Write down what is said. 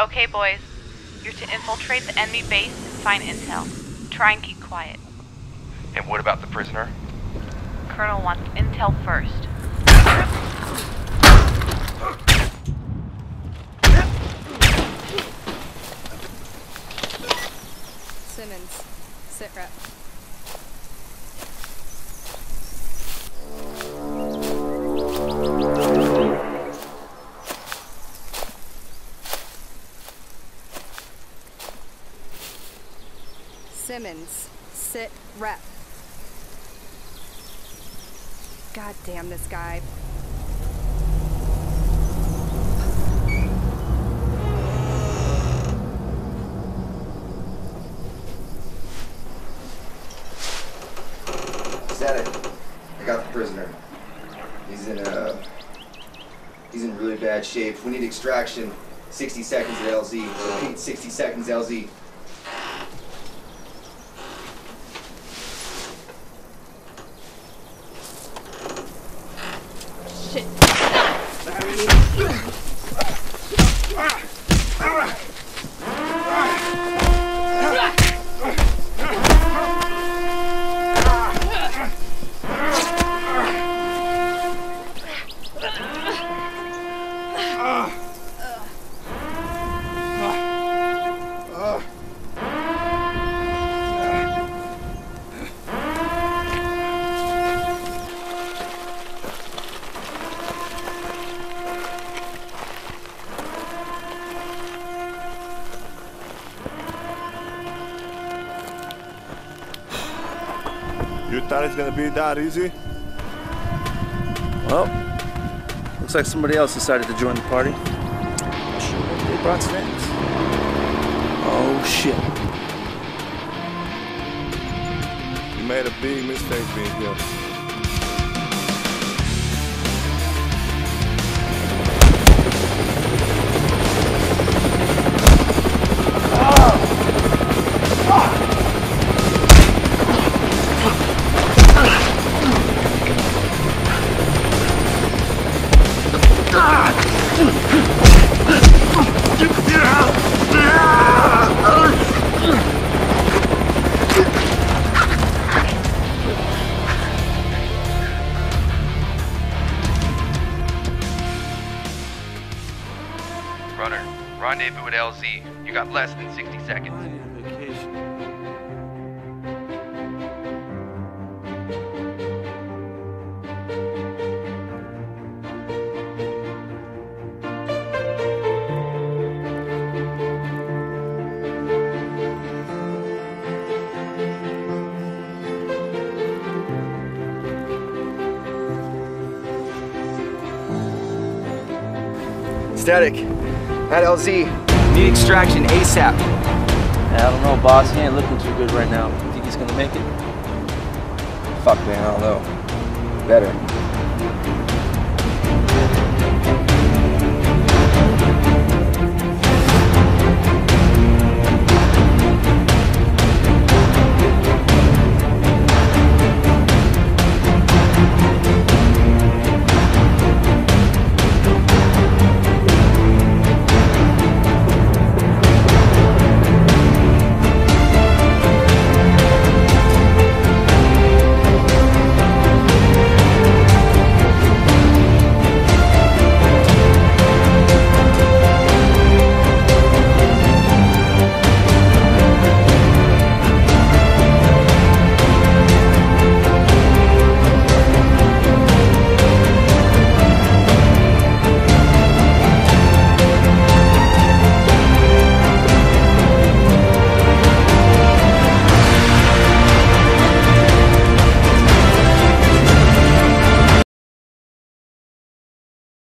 Okay, boys. You're to infiltrate the enemy base and find intel. Try and keep quiet. And what about the prisoner? Colonel wants intel first. Simmons, sit rep. Simmons, sit rep. God damn this guy. I got the prisoner. He's in uh he's in really bad shape. We need extraction. 60 seconds at LZ. Repeat 60 seconds LZ. You thought it's gonna be that easy? Well, looks like somebody else decided to join the party. Sure, they brought snacks. Oh shit. You made a big mistake being here. Rendezvous at LZ. You got less than 60 seconds. Static. At LZ. Need extraction ASAP. I don't know, boss. He ain't looking too good right now. Think he's gonna make it? Fuck man, I don't know. Better.